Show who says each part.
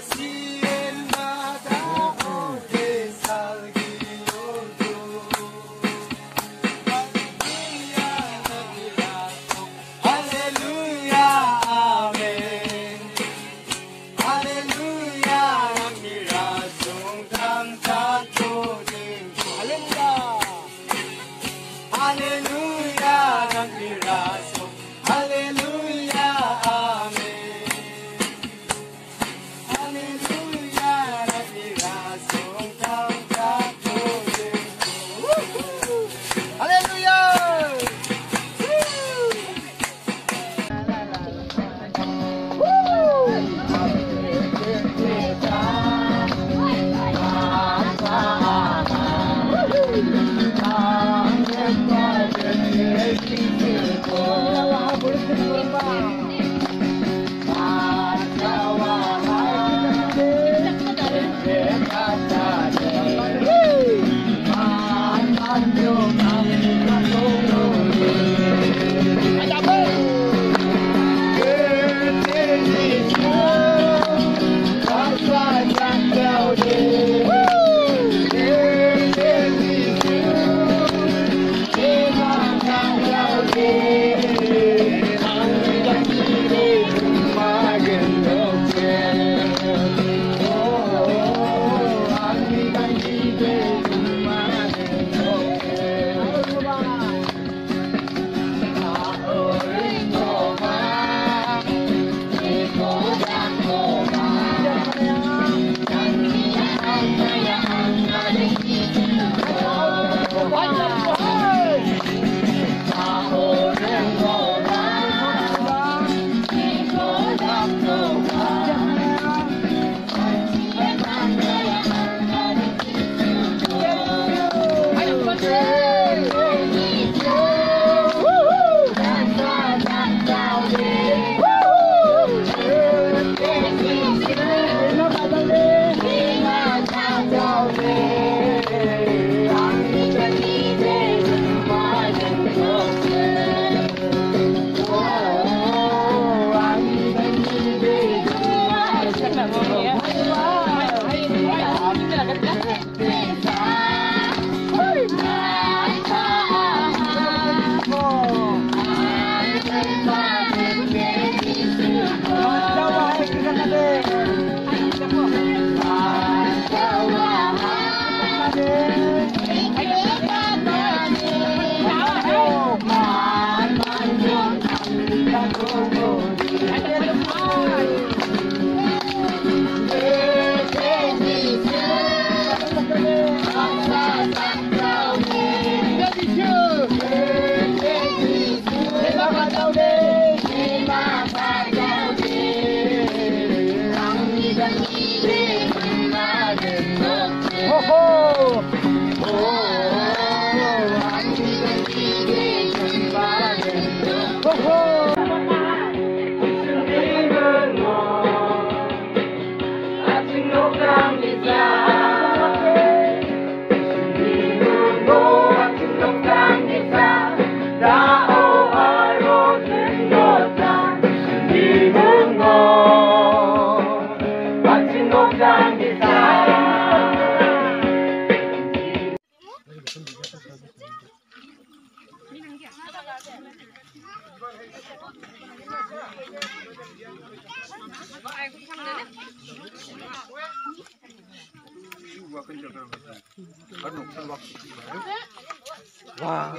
Speaker 1: assim. Shangri-La. Oh, Wow.